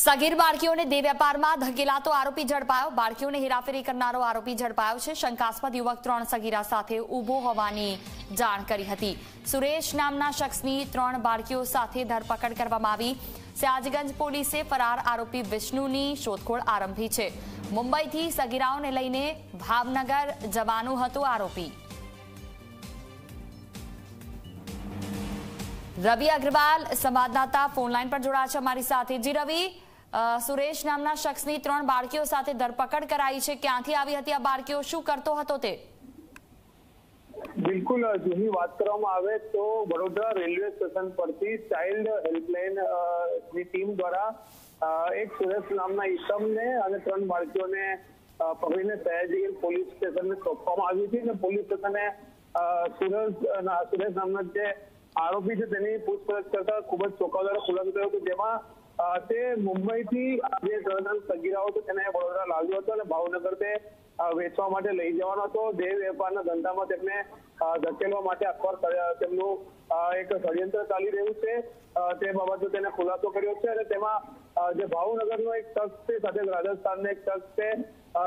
સગીર, બાળકીઓને દેવ્યાપારમાં ધકેલાતો આરોપી ઝડપાયો. બાળકીઓને હેરાફેરી કરનારો આરોપી ઝડપાયો છે. શંકાસ્પદ યુવક ત્રણ સગીરા સાથે ઊભો હોવાની જાણ કરી હતી. સુરેશ નામના શખ્સની ત્રણ બાળકીઓ સાથે ધરપકડ કરવામાં આવી. સયાજગંજ પોલીસે ફરાર આરોપી વિષ્ણુની શોધખોળ આરંભી છે. મુંબઈથી સગીરાઓને લઈને ભાવનગર જવાનું હતું આરોપી. રવિ અગ્રવાલ સંવાદદાતા ફોનલાઈન પર જોડાયા છે અમારી સાથે. જી રવિ સુરેશ નામના શખ્સની ત્રણ બાળકીઓ સાથે ધરપકડ કરાઈ છે. ક્યાંથી આવી હતી આ બાળકીઓ? શું કરતો હતો તે? બિલકુલ જૂની વાત કરવામાં આવે તો વડોદરા રેલવે સ્ટેશન પરથી ચાઇલ્ડ હેલ્પલાઇનની ટીમ દ્વારા એક સુરેશ નામના ઈસમને અને ત્રણ બાળકીઓને પકડીને સયાજી પોલીસ સ્ટેશનને સોંપવામાં આવી હતી અને પોલીસ સ્ટેશને સુરેશ સુરેશ નામના જે આરોપી છે તેની પૂછપરછ કરતા ખૂબ જ ચોંકાવનારો ખુલાસો થયો કે જેમાં તે મુંબઈથી જે ત્રણ સગીરાઓ હતો તેને વડોદરા લાવ્યો હતો અને ભાવનગર તે વેચવા માટે લઈ જવાનો હતો. જે વેપારના ધંધામાં તેમને ધકેલવા માટે અખબાર તેમનું એક ષડયંત્ર ચાલી રહ્યું છે. તે બાબતે તેને ખુલાસો કર્યો છે અને તેમાં જે ભાવનગરનો એક શખ્સ છે, સાથે રાજસ્થાનનો એક શખ્સ છે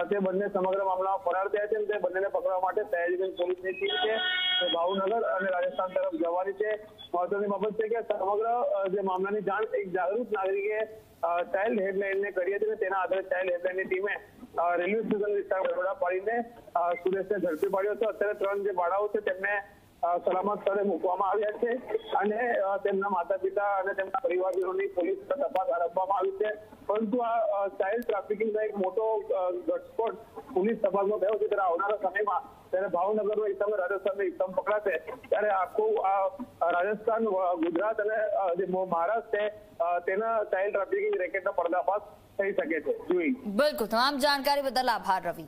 તે બંને સમગ્ર મામલામાં ફરાર થયા છે અને તે બંનેને પકડવા માટે સયાજીગંજ પોલીસની ટીમ છે. ભાવનગર અને રાજસ્થાન તરફ જવાની છે. મહત્વની બાબત છે કે સમગ્ર જે મામલાની જાણ એક જાગૃત નાગરિકે ચાઇલ્ડ હેલ્પલાઇનને કરી હતી અને તેના આધારે ચાઇલ્ડ હેલ્પલાઇનની ટીમે રેલવે સ્ટેશન વિસ્તાર પાડીને સુરેશને ઝડપી પાડ્યો હતો. અત્યારે ત્રણ જે બાળાઓ છે તેમને સલામત સ્થળે મૂકવામાં આવ્યા છે અને તેમના માતા પિતા અને તેમના પરિવારજનોની પોલીસ તપાસ આરંભવામાં આવી છે. પરંતુ આ ચાઇલ્ડ ટ્રાફિકિંગનો એક મોટો ઘટસ્ફોટ પોલીસ તપાસમાં થયો છે. ત્યારે આવનારા સમયમાં, ત્યારે ભાવનગરનો એકદમ રાજસ્થાન ગુજરાત અને જે મહારાષ્ટ્ર છે તેના ચાઇલ્ડ ટ્રાફિકિંગ રેકેટનો પર્દાફાશ થઈ શકે છે. જોઈ બિલકુલ. તમામ જાણકારી બદલ આભાર, રવિ.